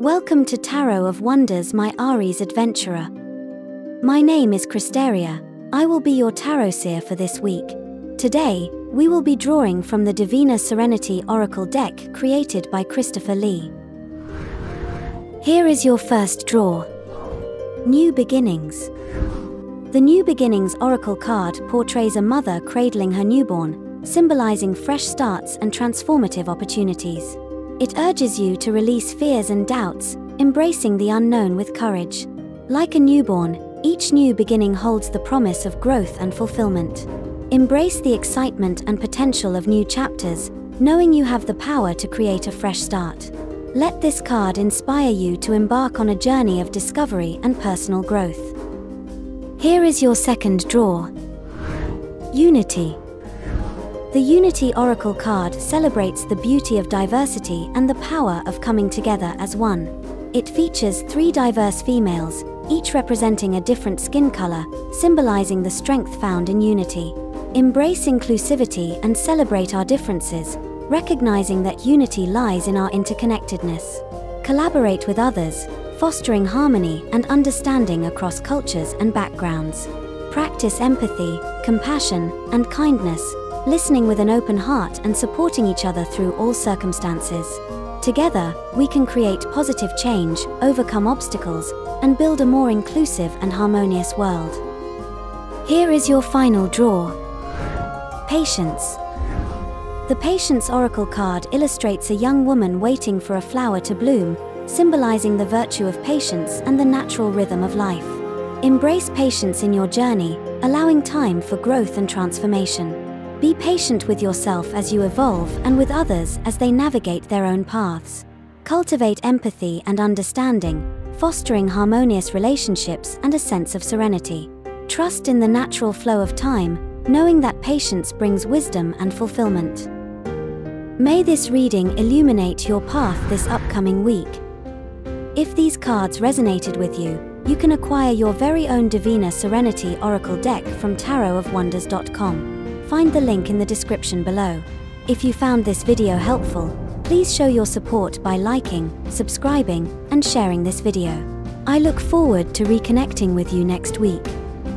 Welcome to Tarot of Wonders, my Aries adventurer. My name is Krystaria. I will be your tarot seer for this week. Today, we will be drawing from the Divina Serenity Oracle deck created by Christopher Lee. Here is your first draw New Beginnings. The New Beginnings Oracle card portrays a mother cradling her newborn, symbolizing fresh starts and transformative opportunities. It urges you to release fears and doubts, embracing the unknown with courage. Like a newborn, each new beginning holds the promise of growth and fulfillment. Embrace the excitement and potential of new chapters, knowing you have the power to create a fresh start. Let this card inspire you to embark on a journey of discovery and personal growth. Here is your second draw Unity. The Unity Oracle card celebrates the beauty of diversity and the power of coming together as one. It features three diverse females, each representing a different skin color, symbolizing the strength found in unity. Embrace inclusivity and celebrate our differences, recognizing that unity lies in our interconnectedness. Collaborate with others, fostering harmony and understanding across cultures and backgrounds. Practice empathy, compassion, and kindness, listening with an open heart and supporting each other through all circumstances. Together, we can create positive change, overcome obstacles, and build a more inclusive and harmonious world. Here is your final draw Patience. The Patience Oracle card illustrates a young woman waiting for a flower to bloom, symbolizing the virtue of patience and the natural rhythm of life. Embrace patience in your journey, allowing time for growth and transformation. Be patient with yourself as you evolve and with others as they navigate their own paths. Cultivate empathy and understanding, fostering harmonious relationships and a sense of serenity. Trust in the natural flow of time, knowing that patience brings wisdom and fulfillment. May this reading illuminate your path this upcoming week. If these cards resonated with you, you can acquire your very own Divina Serenity Oracle deck from tarotofwonders.com. Find the link in the description below. If you found this video helpful, please show your support by liking, subscribing, and sharing this video. I look forward to reconnecting with you next week.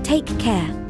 Take care.